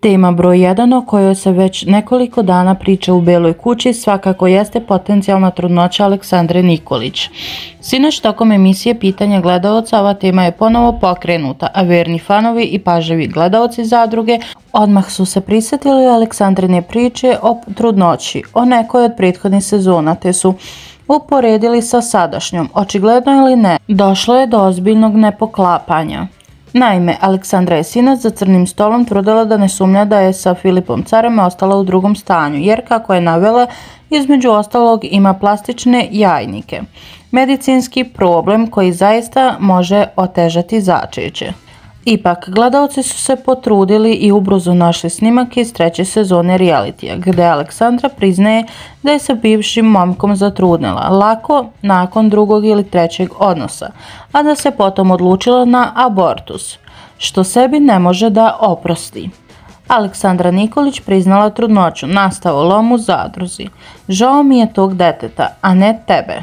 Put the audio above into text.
Tema broj 1 o kojoj se već nekoliko dana priča u Beloj kući svakako jeste potencijalna trudnoća Aleksandre Nikolić. Sinoć tokom emisije Pitanja gledalca ova tema je ponovo pokrenuta, a verni fanovi i paževi gledalci zadruge odmah su se prisjetili Aleksandrine priče o trudnoći, o nekoj od prethodnih sezona, te su uporedili sa sadašnjom. Očigledno ili ne, došlo je do ozbiljnog nepoklapanja. Naime, Aleksandra je sinac za crnim stolom trudila da ne sumnja da je sa Filipom Carem ostala u drugom stanju, jer kako je navela, između ostalog ima plastične jajnike. Medicinski problem koji zaista može otežati začeće. Ipak, gledalci su se potrudili i ubrzo našli snimak iz treće sezone realitija, gdje Aleksandra priznaje da je sa bivšim momkom zatrudnila, lako nakon drugog ili trećeg odnosa, a da se potom odlučila na abortus, što sebi ne može da oprosti. Aleksandra Nikolić priznala trudnoću, nastao lom u zadruzi. Žao mi je tog deteta, a ne tebe.